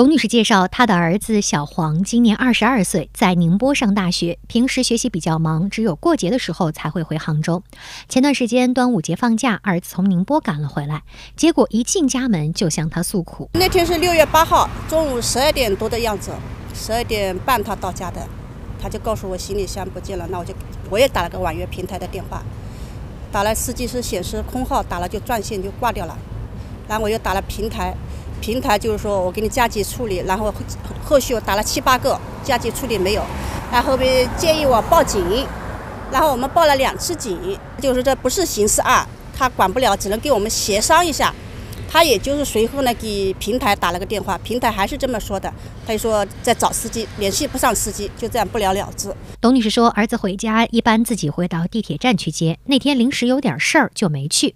董女士介绍，她的儿子小黄今年二十二岁，在宁波上大学，平时学习比较忙，只有过节的时候才会回杭州。前段时间端午节放假，儿子从宁波赶了回来，结果一进家门就向他诉苦。那天是六月八号中午十二点多的样子，十二点半他到家的，他就告诉我行李箱不见了，那我就我也打了个网约平台的电话，打了司机是显示空号，打了就断线就挂掉了，然后我又打了平台。平台就是说我给你加急处理，然后后续我打了七八个加急处理没有，然后边建议我报警，然后我们报了两次警，就是这不是刑事案，他管不了，只能给我们协商一下。他也就是随后呢给平台打了个电话，平台还是这么说的，他就说在找司机，联系不上司机，就这样不了了之。董女士说，儿子回家一般自己会到地铁站去接，那天临时有点事儿就没去。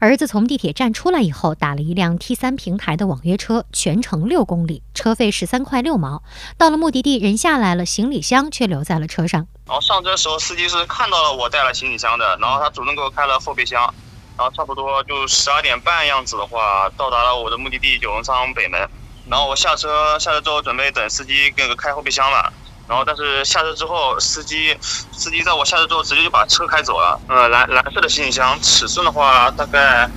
儿子从地铁站出来以后，打了一辆 T 三平台的网约车，全程六公里，车费十三块六毛。到了目的地，人下来了，行李箱却留在了车上。然后上车的时候，司机是看到了我带了行李箱的，然后他主动给我开了后备箱。然后差不多就十二点半样子的话，到达了我的目的地九龙仓北门。然后我下车，下车之后准备等司机那个开后备箱嘛。然后但是下车之后，司机司机在我下车之后直接就把车开走了。呃，蓝蓝色的行李箱，尺寸的话大概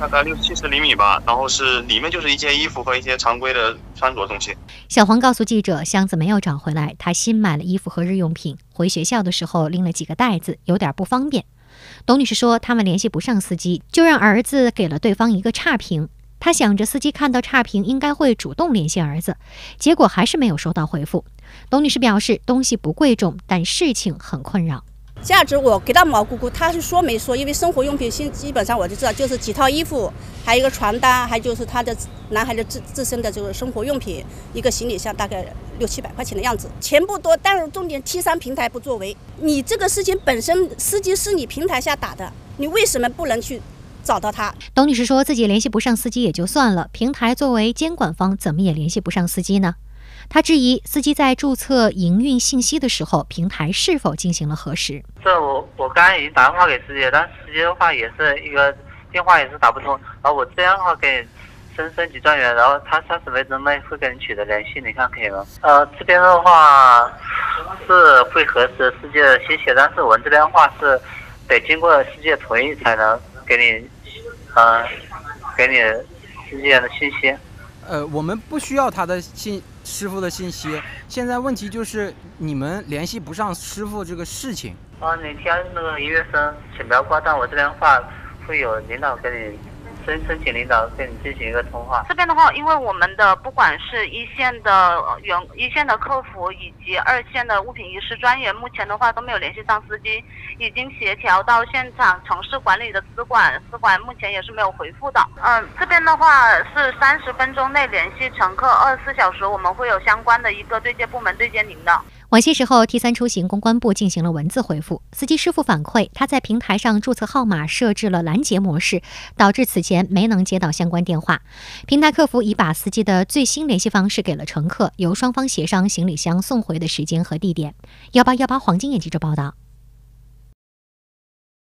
大概六七十厘米吧。然后是里面就是一件衣服和一些常规的穿着东西。小黄告诉记者，箱子没有找回来，他新买了衣服和日用品，回学校的时候拎了几个袋子，有点不方便。董女士说：“他们联系不上司机，就让儿子给了对方一个差评。她想着司机看到差评应该会主动联系儿子，结果还是没有收到回复。”董女士表示：“东西不贵重，但事情很困扰。”价值我给他毛估估，他是说没说？因为生活用品新基本上我就知道，就是几套衣服，还有一个床单，还就是他的男孩子自自身的这个生活用品，一个行李箱大概六七百块钱的样子，钱不多，但是重点 T 三平台不作为。你这个事情本身司机是你平台下打的，你为什么不能去找到他？董女士说自己联系不上司机也就算了，平台作为监管方怎么也联系不上司机呢？他质疑司机在注册营运信息的时候，平台是否进行了核实？这我我刚刚已经打电话给司机，但司机的话也是一个电话也是打不通。然后我这样的话给升升级专员，然后他三十分钟内会跟你取得联系，你看可以吗？呃，这边的话是会核实司机的信息，但是我们这边的话是得经过司机的同意才能给你，嗯，给你司机的信息。呃，我们不需要他的信。师傅的信息，现在问题就是你们联系不上师傅这个事情。啊，你听那个音乐声，请不要挂断，我这边话会有领导跟你。申申请领导跟你进行一个通话。这边的话，因为我们的不管是一线的员、一线的客服以及二线的物品遗失专员，目前的话都没有联系上司机，已经协调到现场城市管理的资管，资管目前也是没有回复的。嗯，这边的话是三十分钟内联系乘客，二十四小时我们会有相关的一个对接部门对接您的。晚些时候，T 三出行公关部进行了文字回复。司机师傅反馈，他在平台上注册号码设置了拦截模式，导致此前没能接到相关电话。平台客服已把司机的最新联系方式给了乘客，由双方协商行李箱送回的时间和地点。幺八幺八黄金眼记者报道。